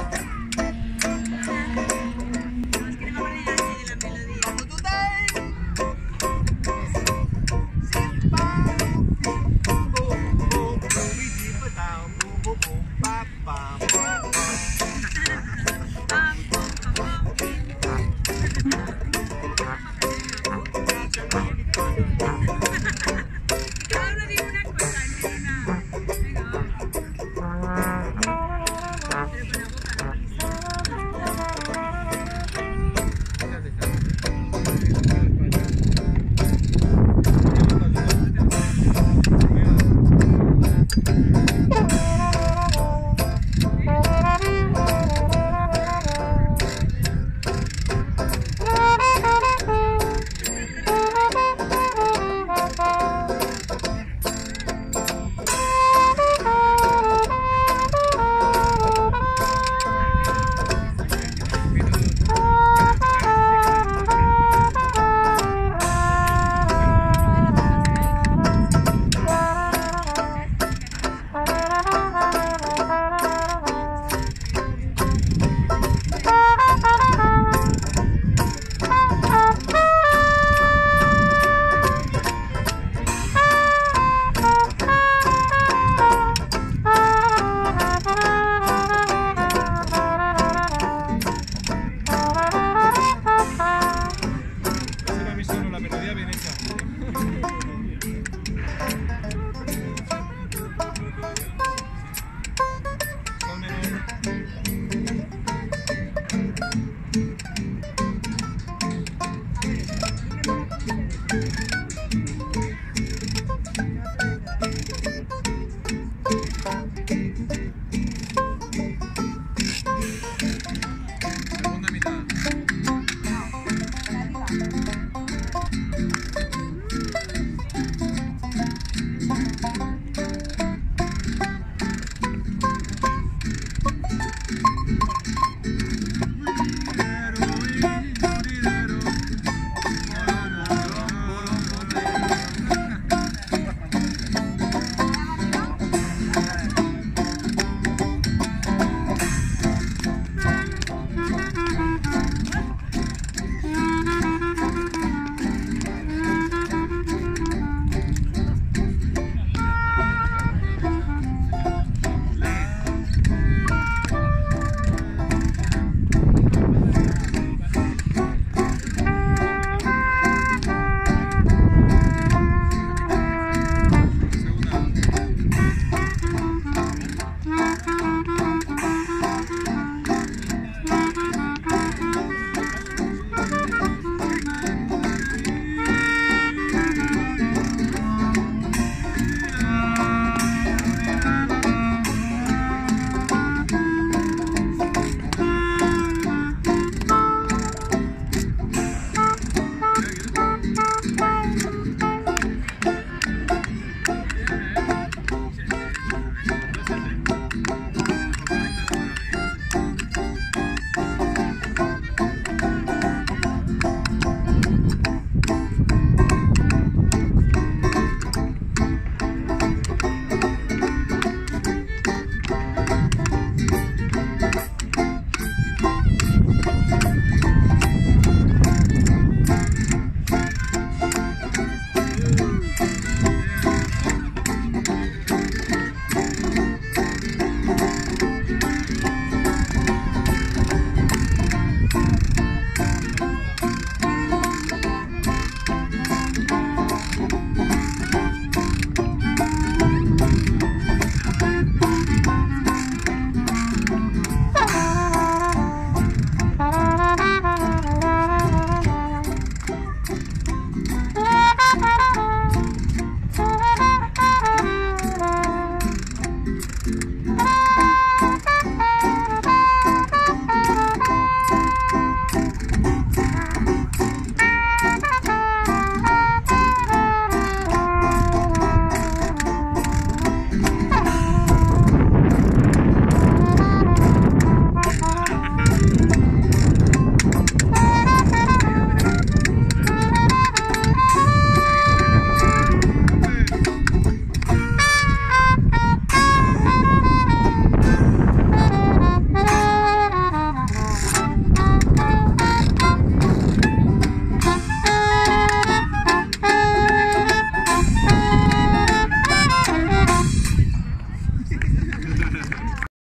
out. Neyse.